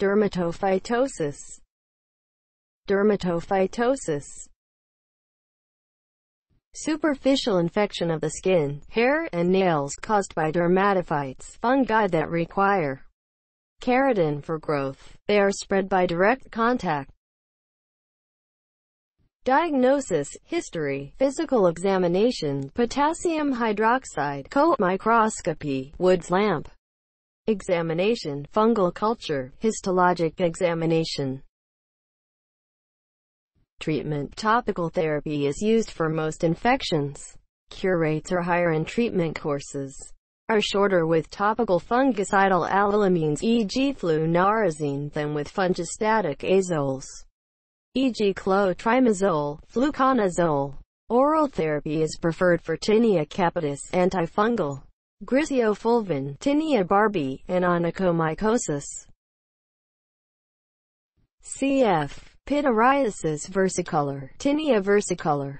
dermatophytosis, dermatophytosis, superficial infection of the skin, hair, and nails caused by dermatophytes, fungi that require keratin for growth. They are spread by direct contact. Diagnosis, history, physical examination, potassium hydroxide, KOH microscopy, Wood's lamp, examination, fungal culture, histologic examination. Treatment Topical therapy is used for most infections. Cure rates are higher and treatment courses are shorter with topical fungicidal allylamines e.g. flunarizine than with fungistatic azoles e.g. clotrimazole, fluconazole. Oral therapy is preferred for tinea capitis, antifungal, griseofulvin, tinea barbae, and onychomycosis. Cf. Pityriasis versicolor, tinea versicolor.